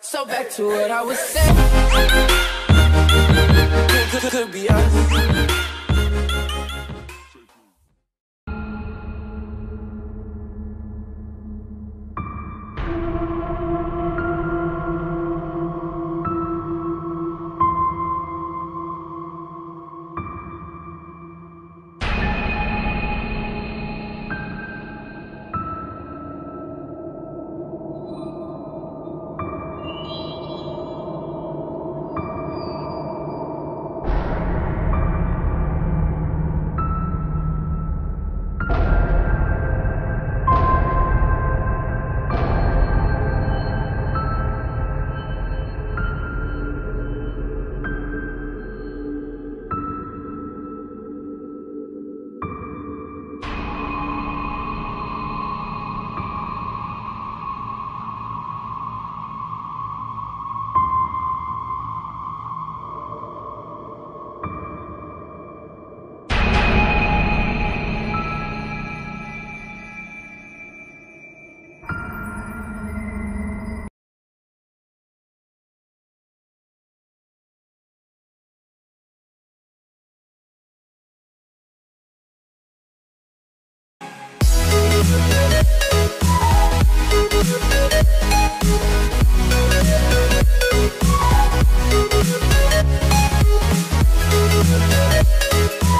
So back to what I was saying.